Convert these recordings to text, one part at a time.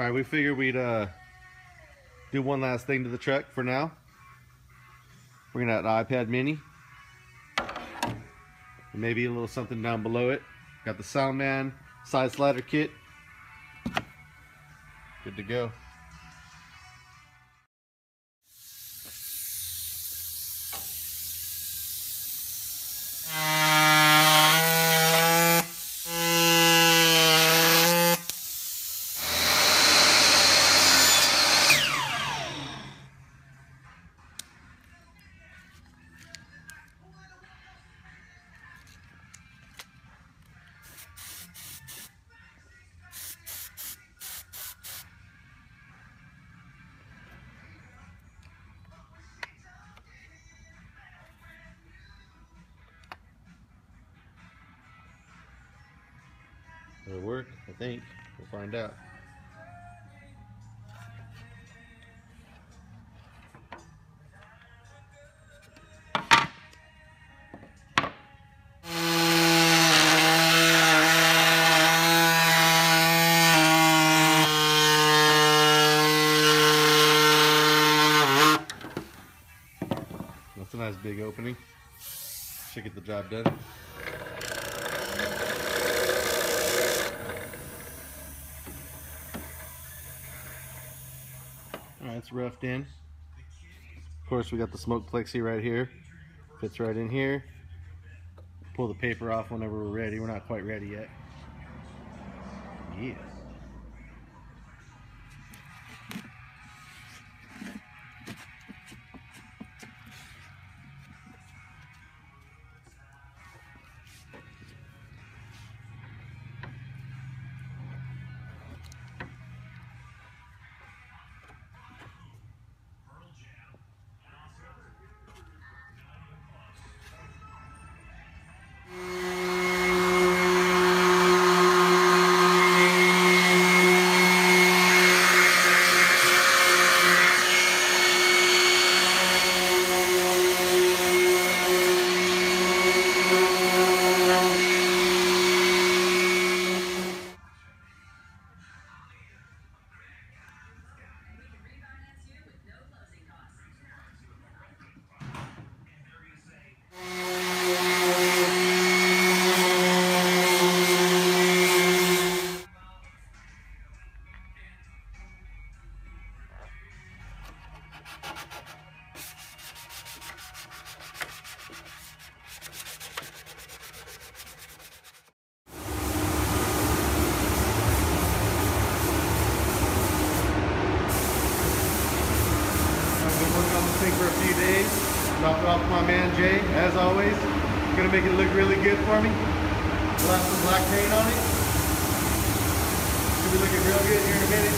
All right, we figured we'd uh, do one last thing to the truck for now. Bring out the iPad mini. Maybe a little something down below it. Got the Soundman side slider kit. Good to go. It'll work, I think. We'll find out. That's a nice big opening. Should get the job done. Alright, roughed in. Of course, we got the smoke plexi right here. Fits right in here. Pull the paper off whenever we're ready. We're not quite ready yet. Yeah. Dropped it off to my man Jay, as always. Gonna make it look really good for me. Slap some black paint on it. Should be looking real good here in a minute.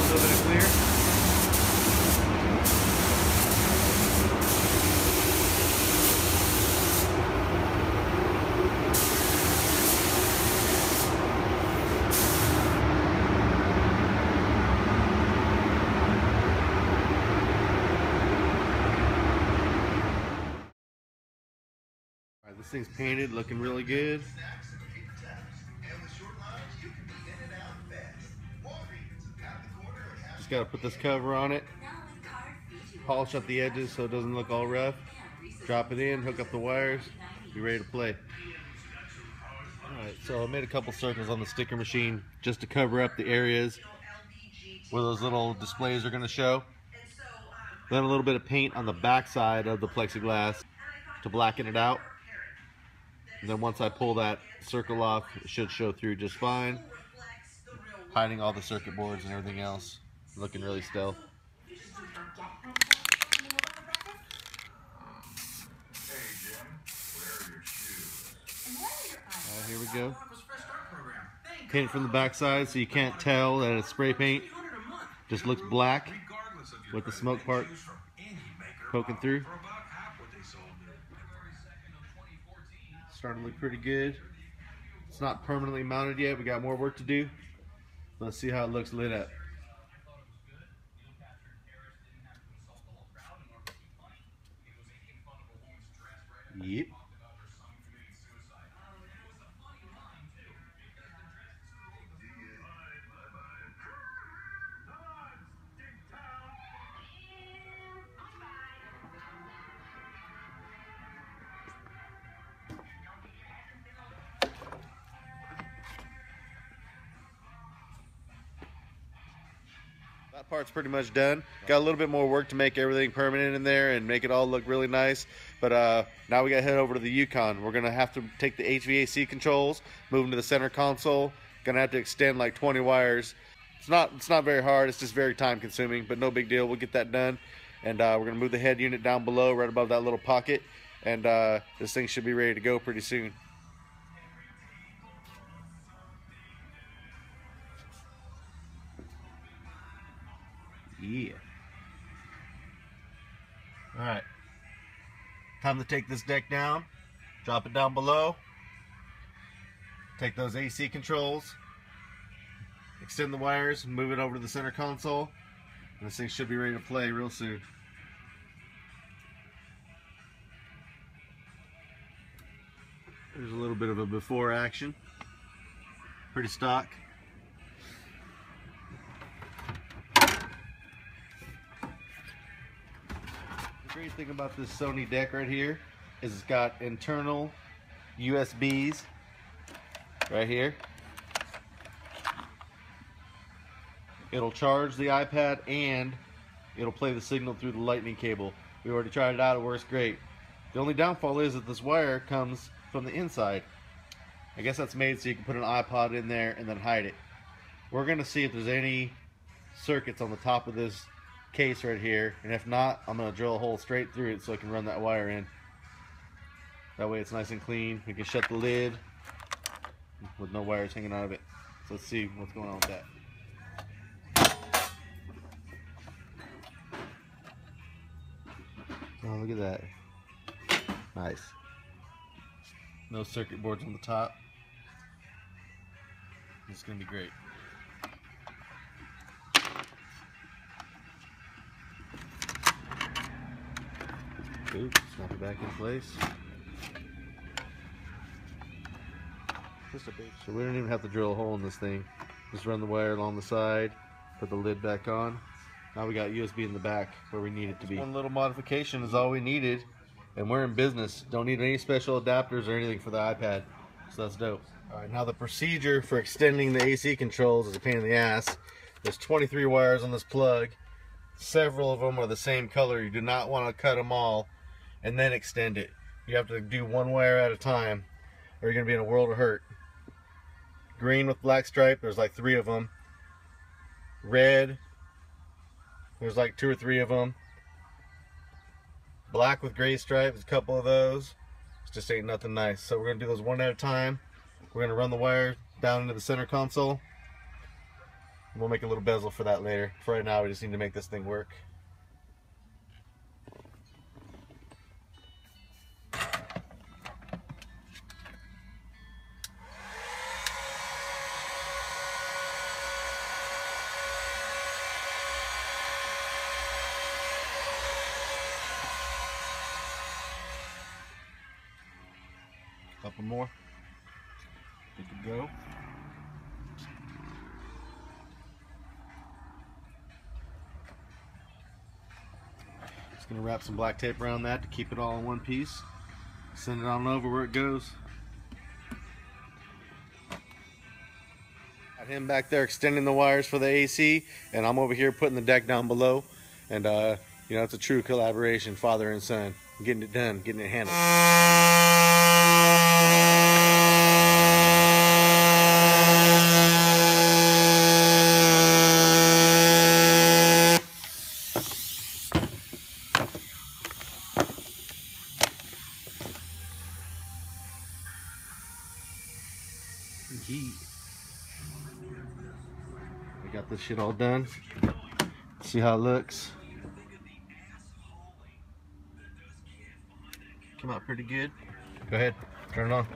A little bit of clear. All right, this thing's painted, looking really good. Just gotta put this cover on it, polish up the edges so it doesn't look all rough. Drop it in, hook up the wires, be ready to play. Alright, so I made a couple circles on the sticker machine just to cover up the areas where those little displays are gonna show. Then a little bit of paint on the back side of the plexiglass to blacken it out. And then once I pull that circle off, it should show through just fine. Hiding all the circuit boards and everything else. Looking really stealth. Here we go. Paint from the back side so you can't tell that it's spray paint. Just looks black with the smoke part poking through. starting to look pretty good. It's not permanently mounted yet. We got more work to do. Let's see how it looks lit up. Yep. Part's pretty much done. Got a little bit more work to make everything permanent in there and make it all look really nice. But uh, now we got to head over to the Yukon. We're going to have to take the HVAC controls, move them to the center console. Going to have to extend like 20 wires. It's not, it's not very hard. It's just very time consuming, but no big deal. We'll get that done. And uh, we're going to move the head unit down below, right above that little pocket. And uh, this thing should be ready to go pretty soon. Yeah. All right. Time to take this deck down. Drop it down below. Take those AC controls. Extend the wires. Move it over to the center console. And this thing should be ready to play real soon. There's a little bit of a before action. Pretty stock. Great thing about this Sony deck right here is it's got internal USBs right here. It'll charge the iPad and it'll play the signal through the lightning cable. We already tried it out, it works great. The only downfall is that this wire comes from the inside. I guess that's made so you can put an iPod in there and then hide it. We're gonna see if there's any circuits on the top of this case right here and if not I'm gonna drill a hole straight through it so I can run that wire in. That way it's nice and clean. We can shut the lid with no wires hanging out of it. So let's see what's going on with that. Oh look at that. Nice. No circuit boards on the top. It's gonna be great Oops, snap it back in place. Just a big. So we don't even have to drill a hole in this thing. Just run the wire along the side, put the lid back on. Now we got USB in the back where we need it to be. One little modification is all we needed, and we're in business. Don't need any special adapters or anything for the iPad, so that's dope. All right, now the procedure for extending the AC controls is a pain in the ass. There's 23 wires on this plug. Several of them are the same color. You do not want to cut them all and then extend it. You have to do one wire at a time or you're going to be in a world of hurt. Green with black stripe, there's like three of them. Red, there's like two or three of them. Black with gray stripes, a couple of those. It just ain't nothing nice. So we're going to do those one at a time. We're going to run the wire down into the center console. We'll make a little bezel for that later. For right now, we just need to make this thing work. Couple more. Good to go. Just gonna wrap some black tape around that to keep it all in one piece. Send it on over where it goes. Got him back there extending the wires for the AC, and I'm over here putting the deck down below. And uh, you know, it's a true collaboration, father and son, getting it done, getting it handled. Heat. We got this shit all done. See how it looks. Come out pretty good. Go ahead, turn it on.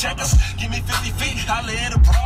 Checkers. Give me 50 feet, holla at a broad,